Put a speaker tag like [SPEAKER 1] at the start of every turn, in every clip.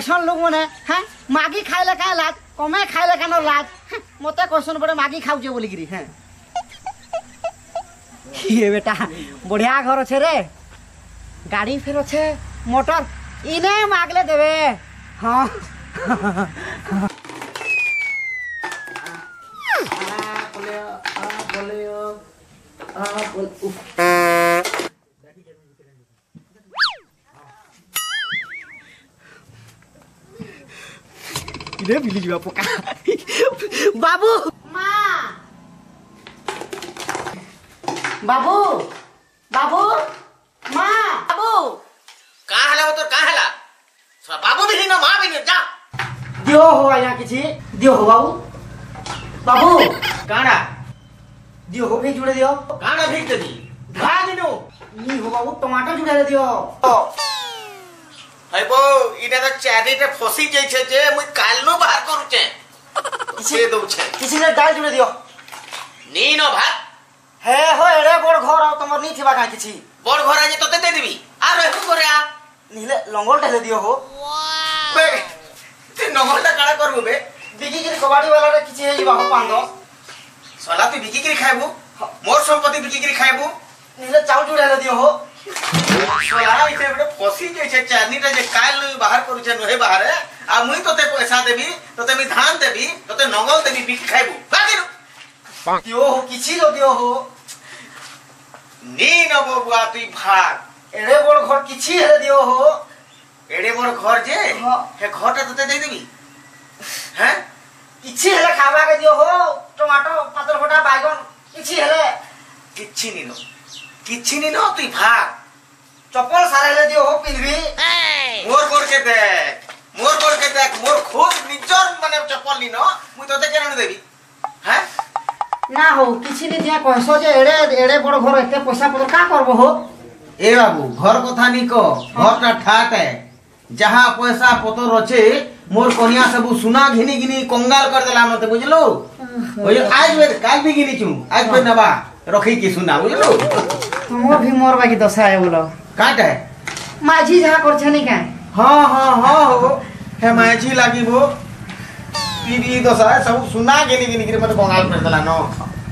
[SPEAKER 1] কইসন লোক মানে হ্যাঁ? মাগি খাইলে কায় লাজ কমে খাইলে কেন লাজ? হ্যাঁ, মতে কইসন বড়ে মাগি খাউছে বলিকিরি হ্যাঁ? ইয়ে বেটা বঢ়িয়া ঘর আছে রে গাড়ি ফের আছে মোটর ইনে মাগলে দেবে। হ্যাঁ
[SPEAKER 2] ইরে বিলি রে বিলি যা পোকা
[SPEAKER 1] বাবু মা বাবু বাবু মা বাবু
[SPEAKER 2] কা হেলা তোর কা হেলা বাবু বিলি না মা বিলি যা
[SPEAKER 1] দিও হো আয়া কিছি দিও হো বাবু বাবু
[SPEAKER 2] কাড়া
[SPEAKER 1] দিও হো ভি জুড়ে দিও
[SPEAKER 2] কাড়া ভি তো দি ধা দিনো
[SPEAKER 1] নি হো বাবু টমাটো জুড়ে দিও
[SPEAKER 2] હે બો ઇનાર ચારીટે ફસી જઈ છે જે મુઈ કાલનો બહાર કરું છે છે દઉં છે
[SPEAKER 1] કિસીને દાલ જોડે દિયો
[SPEAKER 2] નીનો ભાત
[SPEAKER 1] હે હો એડે બડ ઘર આવ તમર ની થીબા કા કિછી
[SPEAKER 2] બડ ઘર આજે તતે દે દેવી આ રહેુ કરે આ
[SPEAKER 1] નીલે લંગોલ ઢેલે દિયો હો
[SPEAKER 2] બે તે નંગોલটা કાળા કરবু બે
[SPEAKER 1] বিকি করে কবাডি ওয়ালারে কিছি হই যাবা হো পাঁচ
[SPEAKER 2] সলা তুই বিকি করে খাইবু মোর সম্পত্তি বিকি করে খাইবু
[SPEAKER 1] নিলে চাউল জুড়ে দিও হো
[SPEAKER 2] ଶଳା ଏଇଟା ଗୋଟେ ଫସି ଯାଇଛେ ଚାରନିଟା ଯେ କାଲ ବାହାର କରୁଛେ ନୁହେଁ ବାହାରେ ଆଉ ମୁଇଁ ତତେ ପଇସା ଦେବି ତତେ ମୁଇଁ ଧାନ ଦେବି ତତେ ନଙ୍ଗଲ ଦେବି ବିକି ଖାଇବୁ ବାକିରୁ
[SPEAKER 1] ଦିଅ ହୋ କିଛି ତ ଦିଅ ହୋ
[SPEAKER 2] ନି ନବ ବୁଆ তুই ভাগ
[SPEAKER 1] এড়ে বড় ঘর কিছু হেলে দিও হো
[SPEAKER 2] এড়ে বড় ঘর যে
[SPEAKER 1] হ্যাঁ।
[SPEAKER 2] হে ঘরটা তোতে দেই দিবি হ্যাঁ
[SPEAKER 1] কিছু হেলে খাবাকে দিও হো টমাটো পাতল ফটা বাইগন কিছু হেলে
[SPEAKER 2] কিচ্ছি কিচ্ছি নিন তুই ভাগ।
[SPEAKER 1] চপল সার হেলে দিও হো পিঁধবি
[SPEAKER 2] মোর গোড়কে দেখ মোর গোড়কে দেখ মোর খুব নিজর মানে চপ্পল নিন মুই তোতে কেন দেবি? হ্যাঁ?
[SPEAKER 1] না হো কিছু নি দিয়া কহস যে এড়ে এড়ে বড় ঘর এতে পয়সা পত্র কা করব হো?
[SPEAKER 2] এ বাবু ঘর কথা নি ক ঘরটা ঠাক যাহা পয়সা পতর আছে মোর কনিয়া সবু সুনা ঘিনি ঘিনি কঙ্গাল করে দেলা মতে বুঝলু?
[SPEAKER 1] বুঝলু আজ
[SPEAKER 2] বের কাল भी ঘিনিছু আজ বের নেবা রখি কি সুনা বুঝলু?
[SPEAKER 1] तुमो भी मोर बाकी दशा है बोलो
[SPEAKER 2] काट है
[SPEAKER 1] माझी जहाँ कर छनी का
[SPEAKER 2] हाँ हाँ हाँ हो हे माझी लागी वो ई भी दशा है सब सुना गेली गेली के मत बंगाल पर चला नो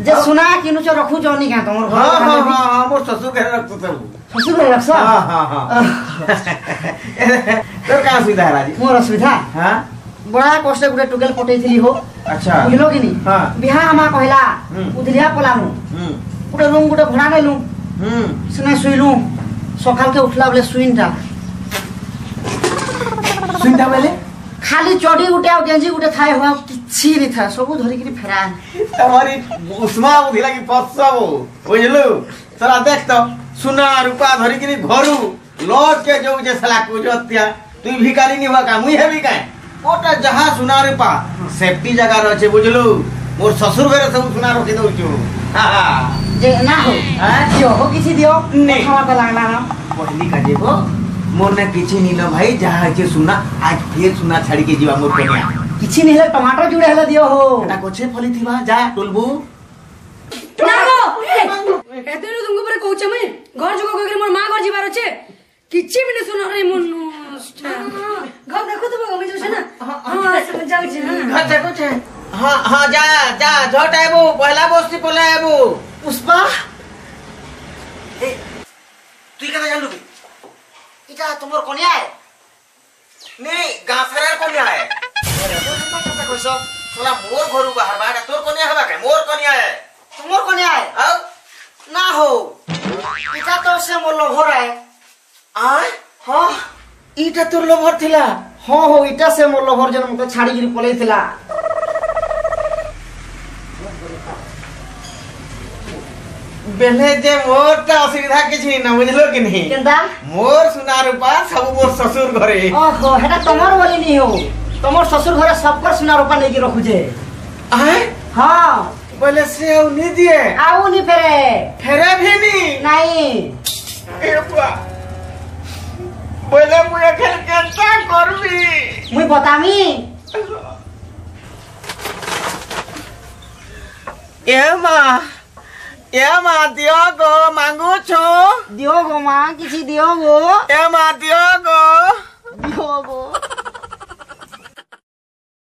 [SPEAKER 1] जे सुना कि छ रखु जो नी का तमोर हाँ हाँ हाँ
[SPEAKER 2] हाँ मोर ससुर के रख तो
[SPEAKER 1] ससुर के रख सा हाँ
[SPEAKER 2] हाँ हाँ तोर का सुविधा है राज़ी
[SPEAKER 1] मोर सुविधा
[SPEAKER 2] हाँ
[SPEAKER 1] बड़ा कष्ट गुटे टुगेल पटेइथिली हो
[SPEAKER 2] अच्छा
[SPEAKER 1] बुझलो कि नी
[SPEAKER 2] हाँ
[SPEAKER 1] बिहा हमा कहला उधरिया पलानु गुटे रूम गुटे भड़ा नेलु
[SPEAKER 2] হুম
[SPEAKER 1] সিনা শুইলু সকালকে উঠলা বলে শুইনটা
[SPEAKER 2] শুইনটা বলে
[SPEAKER 1] খালি চড়ি উঠে আর গেঞ্জি উঠে থাই হওয়া কিছি নি থা সব ধরিকি ফেরা
[SPEAKER 2] তোমারি উসমা বাবু দিলা কি পসাবো বুঝলু সারা দেখ তো সোনা রূপা ধরিকি ঘরু লট কে যৌ যে সালা কুজতিয়া তুই ভিকারি নি হওয়া কা মুই হেবি কায় ওটা যাহা সোনা রূপা সেফটি জায়গা রয়েছে বুঝলু মোর শ্বশুর ঘরে সব সোনা রখি দৌছু হা হা
[SPEAKER 1] যে না হোক দিও হোক কিছু দিও? ক্ষমাতে লাগলা না।
[SPEAKER 2] পহলি কাজে গো মোর না কিছু নিল ভাই যাহা আছে সোনা আজ ফের সোনা ছাড়িকে যাওয়া মোর কন্যা।
[SPEAKER 1] কিছু নিলে টমাটো জুড়ে হেলা দিও হো। এটা
[SPEAKER 2] কোছে ফলি থিবা? যা টুলবু।
[SPEAKER 3] না গো! এতে রে তুমি পরে কইছে মই। ঘর যোগ কইরে মোর মা ঘর জিবার আছে। কিছু বিনে সোনা রে মোর ঘর দেখো তো বাবা মিজো না
[SPEAKER 2] হ্যাঁ, হ্যাঁ, হ্যাঁ,
[SPEAKER 3] হ্যাঁ। যাও জি ঘর
[SPEAKER 2] দেখো হ্যাঁ হ্যাঁ যা যা ঝট আইবো পহলা বস্তি পহলা আইবো
[SPEAKER 1] পুষ্পা? এ
[SPEAKER 2] তুই কেন জানলু কি
[SPEAKER 1] এটা তোমার কনে আয়
[SPEAKER 2] নে গাছার কনে আয়
[SPEAKER 1] কইছ?
[SPEAKER 2] তোলা মোর ঘরু বাহার বাহার তোর কনে হবা কে? মোর কনে আয়
[SPEAKER 1] তোমার কনে আয়
[SPEAKER 2] আও।
[SPEAKER 1] না হো এটা তো সে মোর লভর আয়।
[SPEAKER 2] আয়
[SPEAKER 1] হ।
[SPEAKER 2] ইটা তোর লভর থিলা।
[SPEAKER 1] হ হো ইটা সে মোর লভর যেন মতে ছাড়ি গিরি পলেইছিলা।
[SPEAKER 2] বেলে যে মোরটা অসুবিধা কিছু না বুঝলো কি নি মোর সোনার রূপা সব মোর শ্বশুর ঘরে
[SPEAKER 1] ওহো হেটা তোমার বলি নি হো তোমার শ্বশুর ঘরে সবকর সোনা রূপা নেকি রখুজে
[SPEAKER 2] হ্যাঁ
[SPEAKER 1] হ্যাঁ
[SPEAKER 2] বলে সে আউ নি দিয়ে
[SPEAKER 1] আউ নি ফেরে
[SPEAKER 2] ফেরে ভি নি
[SPEAKER 1] নাই
[SPEAKER 2] এ বাবা বলে মুই এখন কেনটা করবি
[SPEAKER 1] মুই বতামি
[SPEAKER 2] এ মা એમાં ત્યોગો માંગુ છું
[SPEAKER 1] દ્યોગો માં કિસી દ્યોગો
[SPEAKER 2] એમાં ત્યોગો
[SPEAKER 1] દ્યોગો